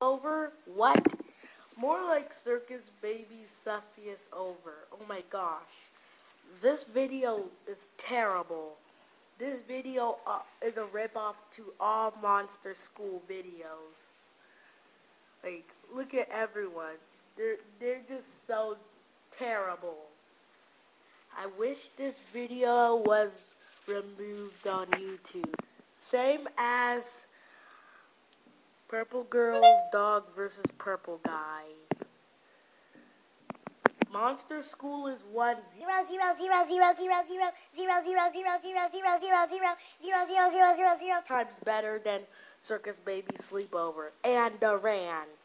over? What? More like Circus Baby Sussiest over. Oh my gosh. This video is terrible. This video uh, is a ripoff to all Monster School videos. Like, look at everyone. They're, they're just so terrible. I wish this video was removed on YouTube. Same as Purple Girl's Dog versus Purple Guy. Monster School is one zero zero zero zero zero zero zero zero zero zero zero zero zero zero zero zero zero zero times better than Circus Baby Sleepover and the rant.